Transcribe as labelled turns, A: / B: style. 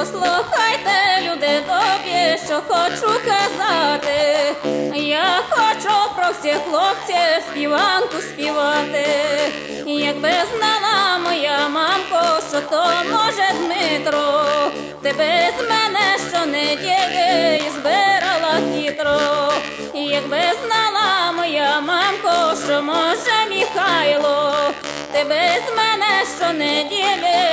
A: Послухайте, люди добрі, що хочу казати. Я хочу про всіх хлопців співанку співати. Якби знала моя мамко, що то може Дмитро, тебе з мене щонеділі збирала хитро. Якби знала моя мамко, що може Михайло, тебе з мене щонеділі не файно.